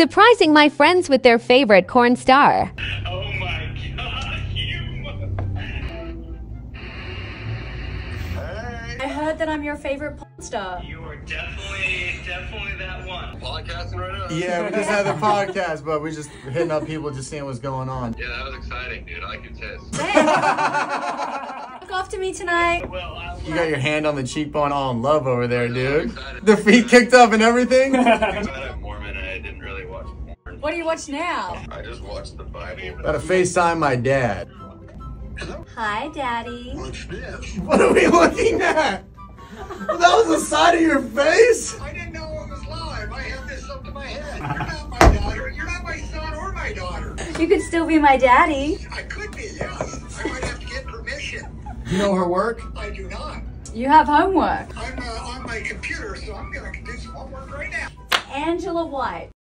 surprising my friends with their favorite corn star. Oh my god, you. Hey, I heard that I'm your favorite porn star. you are definitely, definitely that one. Podcasting right now? Yeah, we just had the podcast, but we're just hitting up people, just seeing what's going on. Yeah, that was exciting, dude. I like your tits. Look to me tonight. Well, I You got your hand on the cheekbone, all in love over there, dude. The feet kicked up and everything. I'm Mormon and I didn't really watch porn. What do you watch now? I just watched the Bible. Gotta FaceTime my dad. Hi, Daddy. What are we looking at? Well, that was the side of your face? I didn't know it was live. I had this up to my head. You're not my daughter. You're not my son or my daughter. You could still be my daddy. I could be, yes. I might have to get permission. You know her work? I do not. You have homework. I'm uh, on my computer, so I'm going to do some homework right now. Angela White.